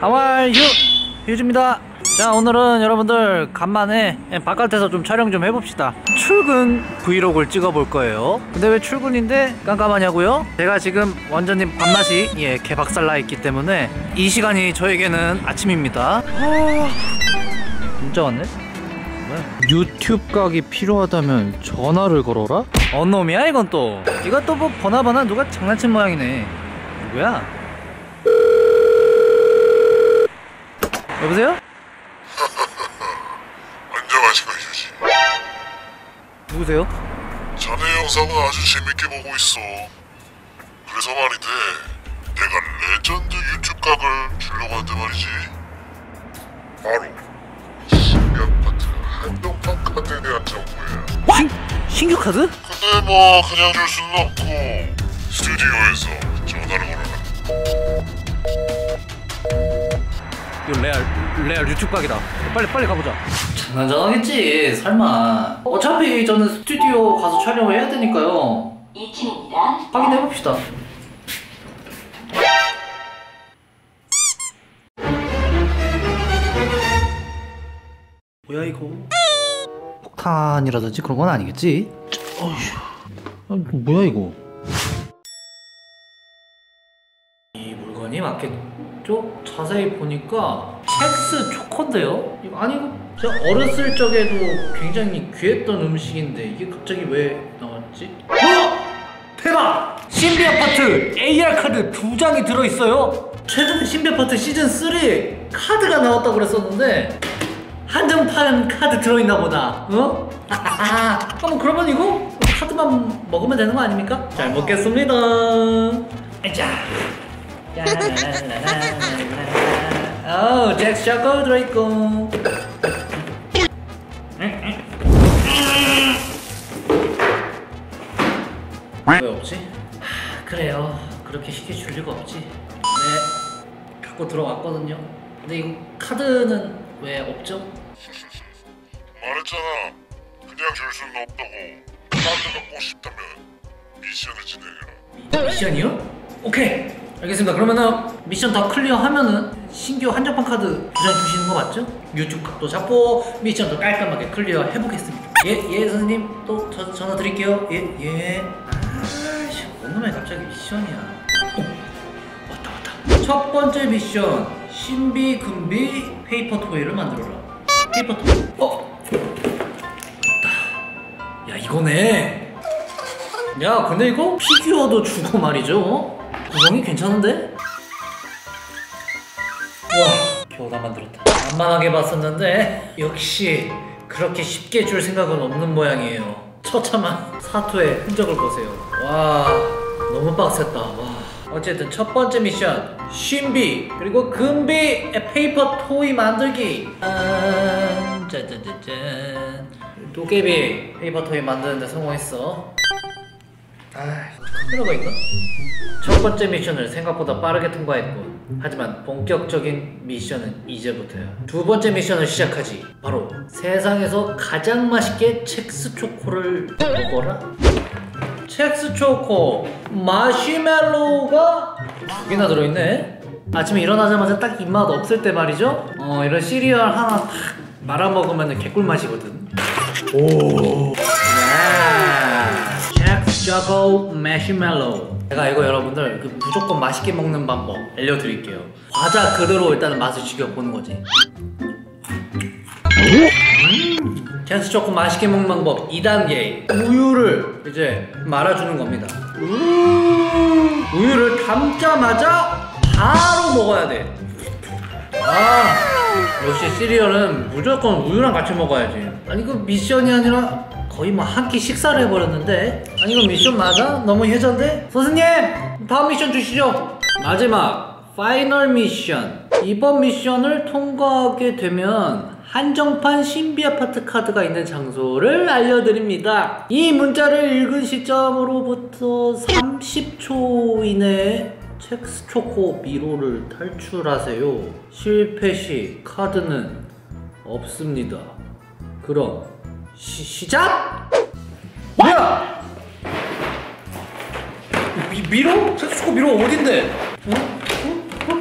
하와이 휴 휴즈입니다 자 오늘은 여러분들 간만에 바깥에서 좀 촬영 좀 해봅시다 출근 브이로그를 찍어볼 거예요 근데 왜 출근인데 깜깜하냐고요? 제가 지금 완전히 밤낮이 예 개박살나 있기 때문에 이 시간이 저에게는 아침입니다 아... 문자 왔네? 뭐야? 유튜브 각이 필요하다면 전화를 걸어라? 언 놈이야 이건 또 이거 또뭐 버나버나 누가 장난친 모양이네 누구야? 여보세요? 안녕하십니까 휴지 누구세요? 자네 영상은 아주 재밌게 보고 있어 그래서 말인데 내가 레전드 유튜브 각을 주려고 하는데 말이지 바로 신비아파트 한정판 카드에 대한 정보야 신, 신규 카드? 근데 뭐 그냥 줄 수는 없고 스튜디오에서 전화를 걸어라 이거 레알 레알 유튜브 각이다. 빨리 빨리 가보자. 장난장하겠지 설마. 어차피 저는 스튜디오 가서 촬영을 해야 되니까요. 2층입니다. 확인해봅시다. 뭐야 이거? 폭탄이라든지 그런 건 아니겠지? 어휴. 아, 뭐야 이거? 이 물건이 맞겠 죠? 자세히 보니까 첵스 초코인데요? 이거 아니 제가 어렸을 적에도 굉장히 귀했던 음식인데 이게 갑자기 왜 나왔지? 어! 대박! 신비 아파트 AR 카드 두 장이 들어있어요 최근에 신비 아파트 시즌 3 카드가 나왔다고 그랬었는데 한정판 카드 들어있나 보다 어? 그럼 그러면 이거 카드만 먹으면 되는 거 아닙니까? 잘 먹겠습니다 자 어, 잭스 초코 들어있고. 왜 없지? 하, 그래요. 그렇게 쉽게 줄 리가 없지. 네 갖고 들어왔거든요. 근데 이거 카드는 왜 없죠? 말했잖아. 그냥 줄 수는 없다고. 카드 갖고 싶다면 미션을 진행해라. 미션이요? 오케이 알겠습니다. 그러면은 미션 다 clear 하면은 신규 한정판 카드 두 장 주시는 거 맞죠? 유튜브 각도 잡고 미션도 깔끔하게 clear 해보겠습니다. 예 예 선생님. 또 저, 전화 드릴게요. 예 예. 아씨 뭔 놈의 갑자기 미션이야. 어, 왔다 왔다. 첫 번째 미션. 신비 금비 paper toy를 만들어라. paper toy. 어? 왔다. 야 이거네. 야 근데 이거 피규어도 주고 말이죠. 어? 구성이 괜찮은데? 와 겨우 다 만들었다. 만만하게 봤었는데 역시 그렇게 쉽게 줄 생각은 없는 모양이에요. 처참한 사투의 흔적을 보세요. 와 너무 빡셌다. 와. 어쨌든 첫 번째 미션 신비 그리고 금비 paper toy 만들기. 짠 짜자자잔 도깨비 paper toy 만드는데 성공했어 아 카메라가 있나? 첫 번째 미션을 생각보다 빠르게 통과했군. 하지만 본격적인 미션은 이제부터야. 두 번째 미션을 시작하지. 바로 세상에서 가장 맛있게 첵스 초코를 먹어라. 첵스 초코 마시멜로우가 두 개나 들어있네. 아침에 일어나자마자 딱 입맛 없을 때 말이죠. 어 이런 시리얼 하나 탁 말아 먹으면 개꿀 맛이거든. 오. 초코 마시멜로우 제가 이거 여러분들 그 무조건 맛있게 먹는 방법 알려드릴게요. 과자 그대로 일단은 맛을 즐겨보는 거지. 음, 첵스 초코 맛있게 먹는 방법 2단계. 우유를 이제 말아주는 겁니다. 음, 우유를 담자마자 바로 먹어야 돼. 아, 역시 시리얼은 무조건 우유랑 같이 먹어야지. 아니 그 미션이 아니라 거의 뭐 한 끼 식사를 해버렸는데 아니 이거 미션 맞아? 너무 혜잔데? 선생님 다음 미션 주시죠 마지막 final 미션 이번 미션을 통과하게 되면 한정판 신비 아파트 카드가 있는 장소를 알려드립니다 이 문자를 읽은 시점으로부터 30초 이내에 첵스 초코 미로를 탈출하세요 실패 시 카드는 없습니다 그럼 시, 시작? 뭐야? 미, 미로? 섹스코 미로 어딘데? 어? 어? 어?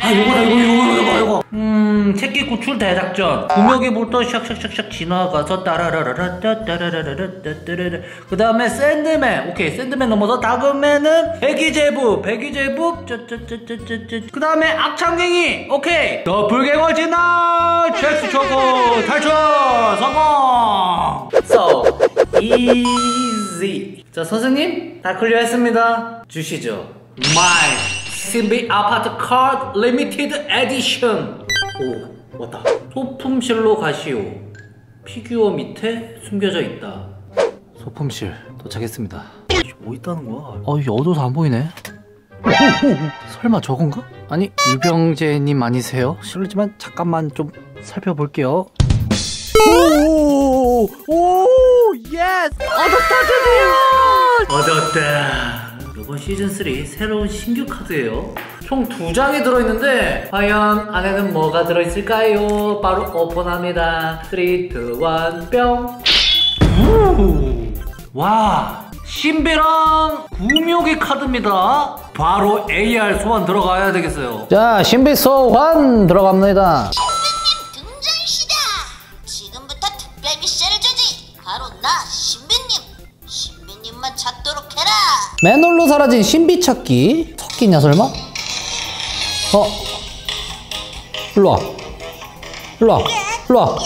아 요거다 이거 이거 이거 이거 음 새끼 구출 대작전 구명기부터 샥샥샥샥 지나가서 따라라라라 따라라라라 그 다음에 샌드맨 오케이 샌드맨 넘어서 다음에는 배기제부 배기제부 쩌쩌쩌쩌쩌 그 다음에 악창갱이 오케이 더블갱어 진화 잭스 초코 탈출 성공 so easy 자 선생님 다 clear 했습니다 주시죠 My 신비 아파트 카드 limited edition 오 왔다 소품실로 가시오 피규어 밑에 숨겨져 있다 소품실 도착했습니다 뭐 있다는 거야 어 이게 어두워서 안 보이네 설마 저건가? 아니 유병재님 아니세요? 실례지만 잠깐만 좀 살펴볼게요 오오 yes 얻었다 드디어 얻었다 이번 시즌3 새로운 신규 카드예요. 총 두 장이 들어있는데 과연 안에는 뭐가 들어있을까요? 바로 오픈합니다. 3, 2, 1, 뿅. 우! 와 신비랑 구묘귀 카드입니다. 바로 AR 소환 들어가야 되겠어요. 자, 신비 소환 들어갑니다. 맨홀로 사라진 신비 찾기. 섞이냐, 설마? 어? 일로와. 일로와. 일로와.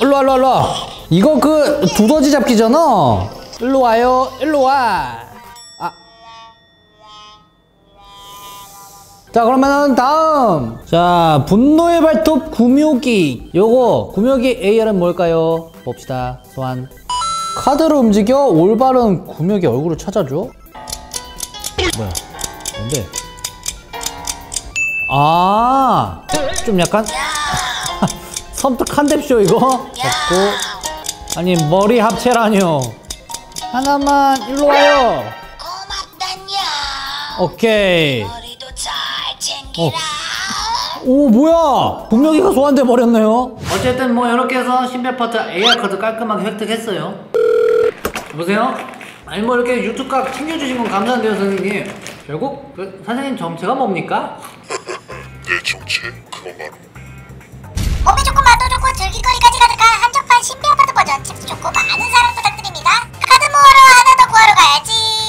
일로와, 일로와, 일로와. 이거 그 두더지 잡기잖아. 일로 와요. 일로 와. 아. 자, 그러면은 다음. 자, 분노의 발톱 구묘기. 요거, 구묘기 AR은 뭘까요? 봅시다. 소환. 카드를 움직여 올바른 구명의 얼굴을 찾아줘? 뭐야? 뭔데? 아, 좀 약간 섬뜩한데쇼 이거? 잡고 아니 머리 합체라뇨? 하나만 일로 와요. 고맙단야! 오케이. 머리도 잘 챙기라! 오 뭐야? 분명히가 소환돼 버렸네요. 어쨌든 뭐 이렇게 해서 신비 아파트 AR 카드 깔끔하게 획득했어요 여 보세요? 아니 뭐 이렇게 유튜브 각 챙겨주신 건 감사한데요 선생님 결국 그 선생님 정체가 뭡니까? 내 정체 그건 바로 몸에 좋고 맛도 좋고 즐길거리까지 가득한 한정판 신비 아파트 버전 첵스 초코 많은 사랑 부탁드립니다. 카드 모으러 하나 더 구하러 가야지.